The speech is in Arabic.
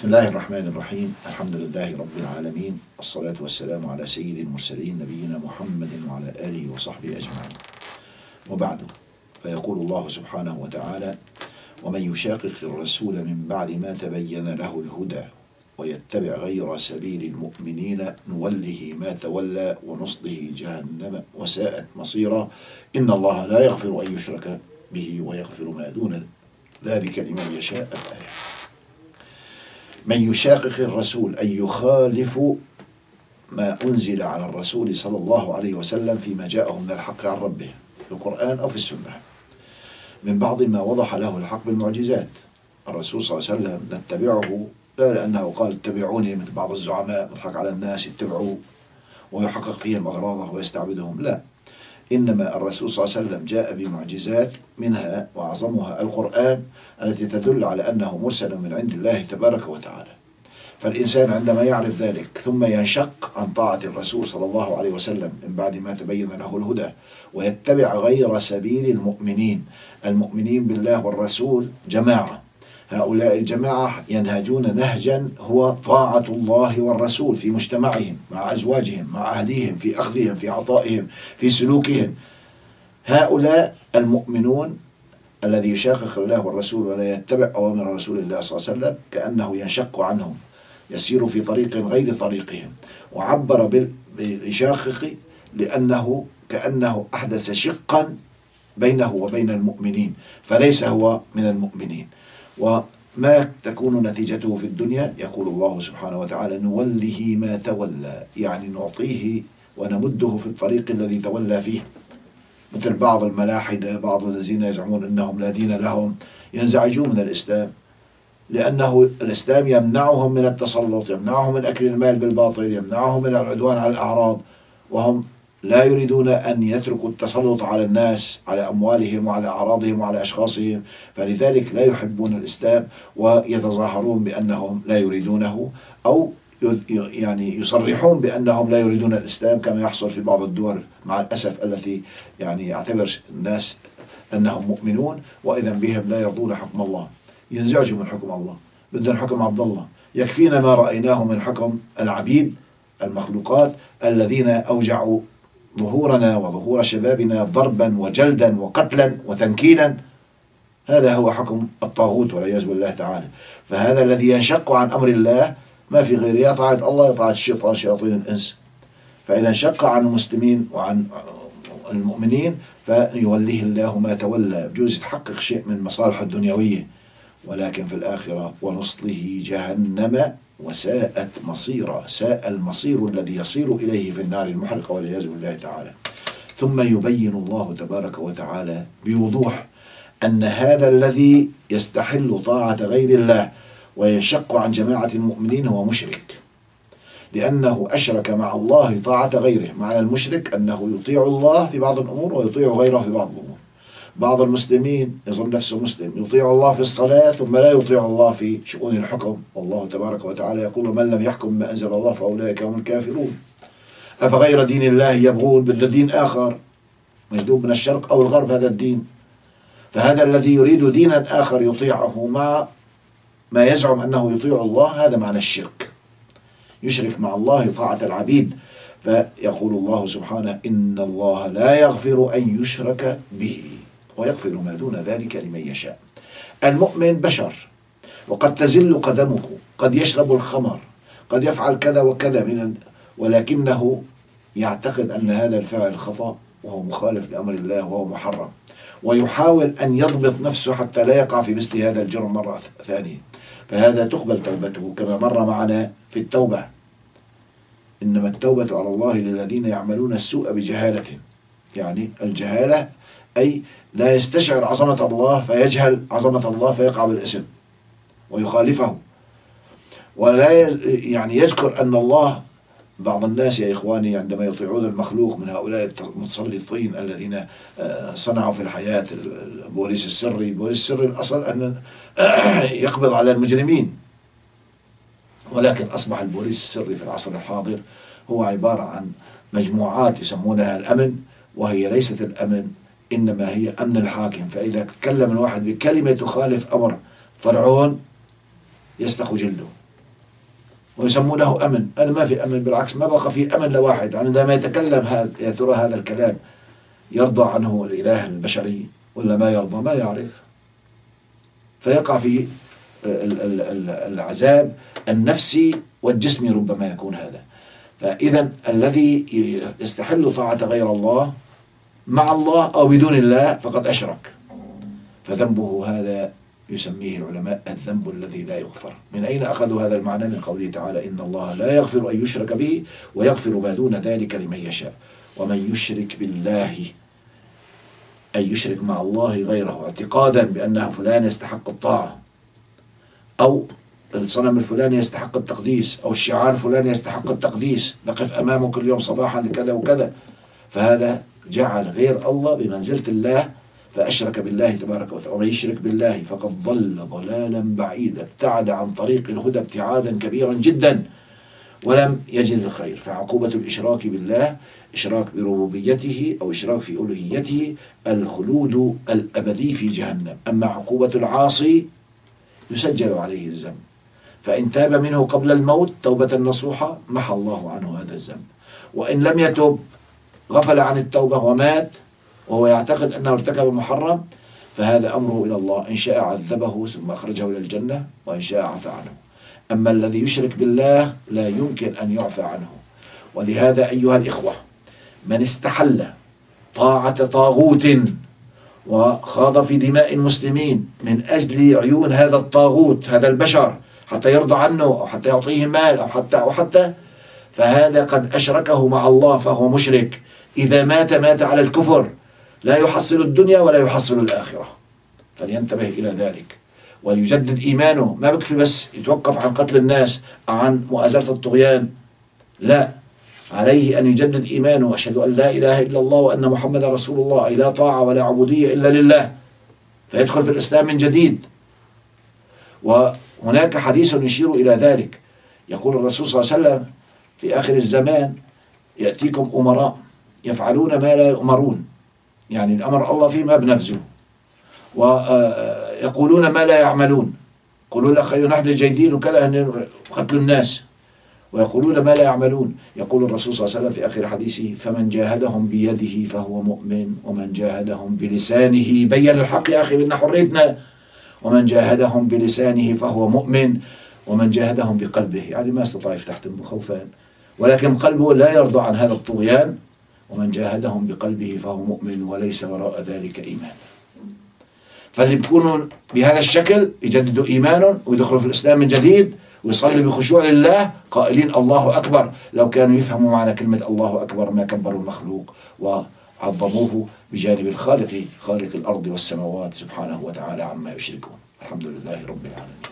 بسم الله الرحمن الرحيم. الحمد لله رب العالمين. والصلاة والسلام على سيد المرسلين نبينا محمد وعلى آله وصحبه أجمعين. وبعد فيقول الله سبحانه وتعالى ومن يشاقق الرسول من بعد ما تبين له الهدى ويتبع غير سبيل المؤمنين نوله ما تولى ونصله جهنم وساءت مصيرا. إن الله لا يغفر أن يشرك به ويغفر ما دون ذلك لمن يشاء. الآية من يشاقق الرسول أي يخالف ما أنزل على الرسول صلى الله عليه وسلم فيما جاءه من الحق عن ربه في القرآن أو في السنة. من بعض ما وضح له الحق بالمعجزات. الرسول صلى الله عليه وسلم نتبعه لا لأنه قال اتبعوني مثل بعض الزعماء يضحك على الناس يتبعوه ويحقق فيهم أغراضه ويستعبدهم. لا. إنما الرسول صلى الله عليه وسلم جاء بمعجزات منها وأعظمها القرآن التي تدل على أنه مرسل من عند الله تبارك وتعالى. فالإنسان عندما يعرف ذلك ثم ينشق عن طاعة الرسول صلى الله عليه وسلم من بعد ما تبين له الهدى ويتبع غير سبيل المؤمنين المؤمنين بالله والرسول جماعة. هؤلاء الجماعة ينهجون نهجا هو طاعة الله والرسول في مجتمعهم مع أزواجهم مع أهليهم في أخذهم في عطائهم في سلوكهم. هؤلاء المؤمنون الذي يشاقق الله والرسول ولا يتبع أوامر رسول الله صلى الله عليه وسلم كأنه ينشق عنهم يسير في طريق غير طريقهم. وعبر بالشاقق لأنه كأنه أحدث شقا بينه وبين المؤمنين فليس هو من المؤمنين. وما تكون نتيجته في الدنيا يقول الله سبحانه وتعالى نوله ما تولى يعني نعطيه ونمده في الطريق الذي تولى فيه. مثل بعض الملاحدة بعض الذين يزعمون أنهم لا دين لهم ينزعجون من الإسلام لأنه الإسلام يمنعهم من التسلط يمنعهم من أكل المال بالباطل يمنعهم من العدوان على الأعراض وهم لا يريدون أن يتركوا التسلط على الناس على أموالهم وعلى أعراضهم وعلى أشخاصهم. فلذلك لا يحبون الإسلام ويتظاهرون بأنهم لا يريدونه أو يعني يصرحون بأنهم لا يريدون الإسلام كما يحصل في بعض الدول مع الأسف التي يعني يعتبر الناس أنهم مؤمنون وإذا بهم لا يرضون حكم الله. ينزعجوا من حكم الله بدهم حكم عبد الله. يكفينا ما رأيناه من حكم العبيد المخلوقات الذين أوجعوا ظهورنا وظهور شبابنا ضربا وجلدا وقتلا وتنكيلا. هذا هو حكم الطاغوت والعياذ بالله تعالى. فهذا الذي ينشق عن أمر الله ما في غير طاعة الله طاعة الشيطان شياطين الإنس. فإذا انشق عن المسلمين وعن المؤمنين فيوليه الله ما تولى. بجوز يتحقق شيء من مصالحه الدنيوية. ولكن في الآخرة ونصله جهنم وساءت مصيرا ساء المصير الذي يصير إليه في النار المحرقة والعياذ بالله تعالى. ثم يبين الله تبارك وتعالى بوضوح أن هذا الذي يستحل طاعة غير الله وينشق عن جماعة المؤمنين هو مشرك. لأنه أشرك مع الله طاعة غيره معنى المشرك أنه يطيع الله في بعض الأمور ويطيع غيره في بعض الأمور. بعض المسلمين يظن نفسه مسلم يطيع الله في الصلاة ثم لا يطيع الله في شؤون الحكم. والله تبارك وتعالى يقول من لم يحكم ما أنزل الله فأولئك هم الكافرون. أفغير دين الله يبغون بده دين آخر؟ مجدوب من الشرق أو الغرب هذا الدين؟ فهذا الذي يريد دينا آخر يطيعه مع ما يزعم أنه يطيع الله هذا معنى الشرك. يشرك مع الله طاعة العبيد. فيقول الله سبحانه إن الله لا يغفر أن يشرك به. ويغفر ما دون ذلك لمن يشاء. المؤمن بشر وقد تزل قدمه قد يشرب الخمر قد يفعل كذا وكذا من ولكنه يعتقد أن هذا الفعل خطأ وهو مخالف لأمر الله وهو محرم. ويحاول أن يضبط نفسه حتى لا يقع في مثل هذا الجرم مرة ثانية. فهذا تقبل توبته كما مر معنا في التوبة. إنما التوبة على الله للذين يعملون السوء بجهالة يعني الجهالة أي لا يستشعر عظمة الله فيجهل عظمة الله فيقع بالاسم ويخالفه. ولا يعني يذكر أن الله بعض الناس يا إخواني عندما يطيعون المخلوق من هؤلاء المتسلطين الذين آه، صنعوا في الحياة البوليس السري. البوليس السري الأصل أن يقبض على المجرمين. ولكن أصبح البوليس السري في العصر الحاضر هو عبارة عن مجموعات يسمونها الأمن وهي ليست الأمن. إنما هي أمن الحاكم. فإذا تكلم الواحد بكلمة تخالف أمر فرعون يستخو جلده. ويسمونه أمن. هذا ما في أمن بالعكس ما بقى في أمن لواحد. عندما يتكلم هذا يا ترى هذا الكلام يرضى عنه الإله البشري ولا ما يرضى؟ ما يعرف. فيقع في العذاب النفسي والجسمي ربما يكون هذا. فإذا الذي يستحل طاعة غير الله مع الله أو بدون الله فقد أشرك. فذنبه هذا يسميه العلماء الذنب الذي لا يغفر. من أين أخذوا هذا المعنى؟ من قوله تعالى إن الله لا يغفر أن يشرك به ويغفر ما دون ذلك لمن يشاء. ومن يشرك بالله أن يشرك مع الله غيره اعتقادا بأنه فلان يستحق الطاعة أو الصنم الفلاني يستحق التقديس أو الشعار الفلاني يستحق التقديس نقف أمامه كل يوم صباحا لكذا وكذا فهذا جعل غير الله بمنزلة الله فأشرك بالله تبارك وتعالى ومن يشرك بالله فقد ضل ضلالا بعيدا ابتعد عن طريق الهدى ابتعادا كبيرا جدا ولم يجد الخير. فعقوبة الإشراك بالله إشراك بربوبيته أو إشراك في ألوهيته الخلود الأبدي في جهنم. أما عقوبة العاصي يسجل عليه الذنب. فإن تاب منه قبل الموت توبة نصوحة محى الله عنه هذا الذنب. وإن لم يتب غفل عن التوبة ومات وهو يعتقد أنه ارتكب محرم فهذا أمره إلى الله. إن شاء عذبه ثم أخرجه إلى الجنة وإن شاء عفى عنه. أما الذي يشرك بالله لا يمكن أن يعفى عنه. ولهذا أيها الإخوة من استحل طاعة طاغوت وخاض في دماء المسلمين من أجل عيون هذا الطاغوت هذا البشر حتى يرضى عنه أو حتى يعطيه مال أو حتى أو حتى فهذا قد أشركه مع الله فهو مشرك. إذا مات مات على الكفر. لا يحصل الدنيا ولا يحصل الآخرة. فلينتبه إلى ذلك. ويجدد إيمانه. ما بكفي بس يتوقف عن قتل الناس عن مؤازرة الطغيان. لا. عليه أن يجدد إيمانه. أشهد أن لا إله إلا الله وأن محمد رسول الله. لا طاعة ولا عبودية إلا لله. فيدخل في الإسلام من جديد. وهناك حديث يشير إلى ذلك. يقول الرسول صلى الله عليه وسلم في آخر الزمان يأتيكم أمراء. يفعلون ما لا يؤمرون. يعني الأمر الله فيه ما بنفذه ويقولون ما لا يعملون. يقولون لك نحن جيدين وكذا قتل الناس. ويقولون ما لا يعملون. يقول الرسول صلى الله عليه وسلم في آخر حديثه فمن جاهدهم بيده فهو مؤمن ومن جاهدهم بلسانه بين الحق. يا أخي بدنا حريتنا. ومن جاهدهم بلسانه فهو مؤمن ومن جاهدهم بقلبه. يعني ما استطاع يفتح تنبو خوفان ولكن قلبه لا يرضى عن هذا الطغيان. ومن جاهدهم بقلبه فهو مؤمن وليس وراء ذلك إيمان. فاللي بيكونوا بهذا الشكل يجددوا إيمانهم ويدخلوا في الإسلام من جديد ويصلي بخشوع لله؟ قائلين الله أكبر. لو كانوا يفهموا معنى كلمة الله أكبر ما كبروا المخلوق وعظموه بجانب الخالق خالق الأرض والسماوات سبحانه وتعالى عما يشركون. الحمد لله رب العالمين.